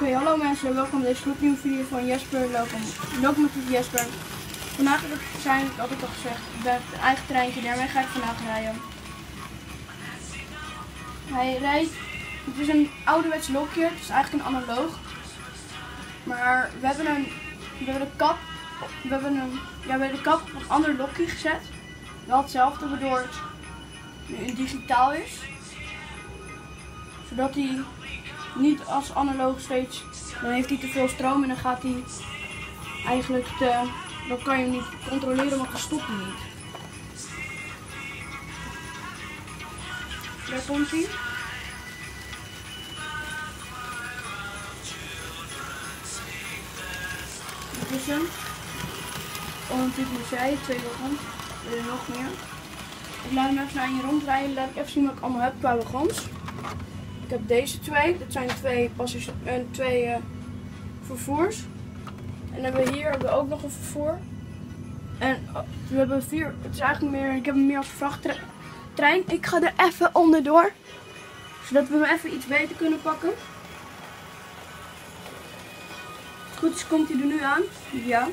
Oké, hallo mensen, welkom bij deze nieuwe video van Jesper, welkom, locomotief Jesper. Vandaag zijn, dat ik al gezegd, ben een eigen treintje, daarmee ga ik vandaag rijden. Hij rijdt, het is een ouderwets lokje, het is eigenlijk een analoog. Maar we hebben een, we hebben de kap, we hebben een, ja, we hebben de kap op een ander lokje gezet. Wel hetzelfde, waardoor het nu digitaal is. Zodat hij niet als analoog steeds, dan heeft hij te veel stroom en dan gaat hij eigenlijk te, dan kan je hem niet controleren, want dan stopt hij niet. Daar komt hij. Dit is hem. Zij, twee wagons. Er nog meer. Ik laat hem even naar je rondrijden. Laat ik even zien wat ik allemaal heb qua wagons. Ik heb deze twee. Dat zijn twee, passagiers, uh, twee uh, vervoers. En hebben we hier hebben we ook nog een vervoer. En uh, we hebben vier. Het is eigenlijk meer. Ik heb meer als vrachttrein. Ik ga er even onderdoor. Zodat we hem even iets beter kunnen pakken. Goed, dus komt hij er nu aan. Ja.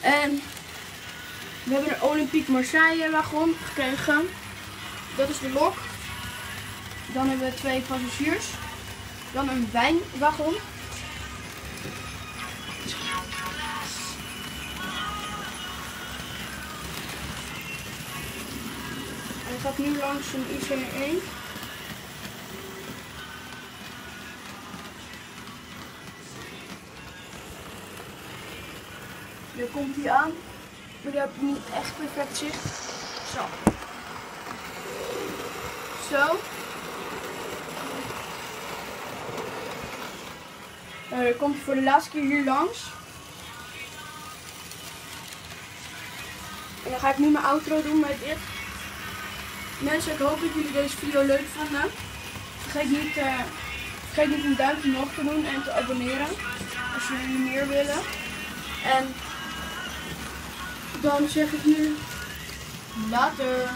En we hebben een Olympique Marseille wagon gekregen. Dat is de lok. Dan hebben we twee passagiers. Dan een wijnwagon. Hij gaat nu langs een IC1. Daar komt hij aan. Maar heb je niet echt perfect zicht. Zo. Zo. Uh, komt voor de laatste keer hier langs. En dan ga ik nu mijn outro doen met dit. Mensen, ik hoop dat jullie deze video leuk vonden. Vergeet niet, uh, vergeet niet een duimpje omhoog te doen en te abonneren. Als jullie meer willen. En dan zeg ik nu later.